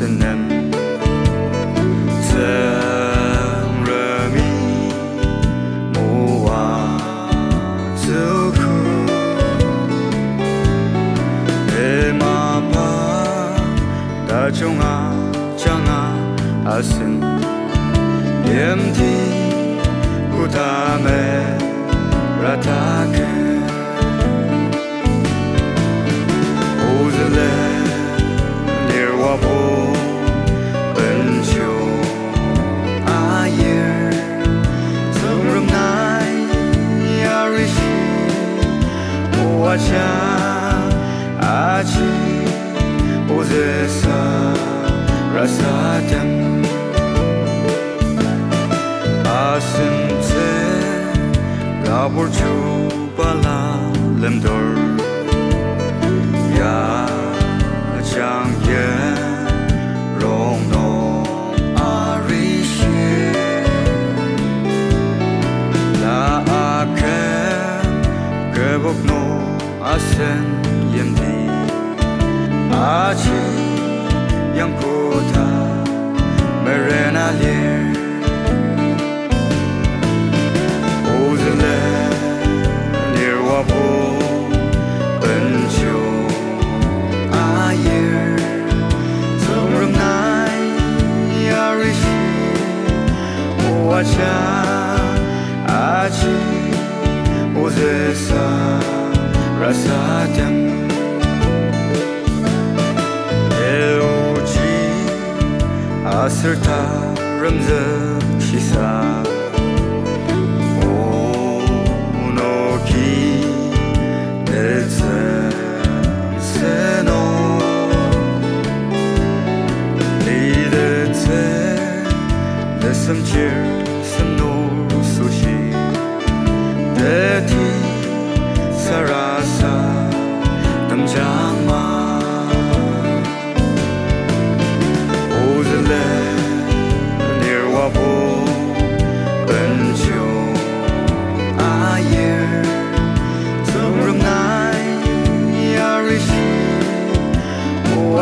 senem Zerami muwa zuku Emapa dajunga janga asin Yemti kutame ratake 아직 오제사 라사담 아슴제 라볼 주발라 렘돌. 야장예 롱롱 아리시 나아켄 괴복노. 阿僧愿地，阿痴央古塔，玛瑞那列，乌尊勒尼沃布本琼阿耶，唐龙乃阿瑞西，我将阿痴乌尊。Onoki nelsen seno Lidetse nesem çir sem nur sushi Deti sarasa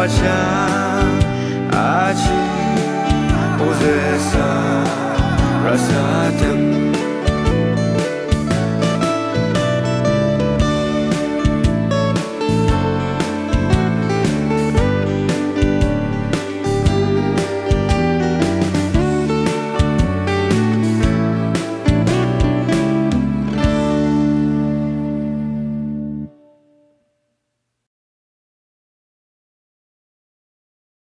Rasa, aji, o Rasa, Rasa, Rasa,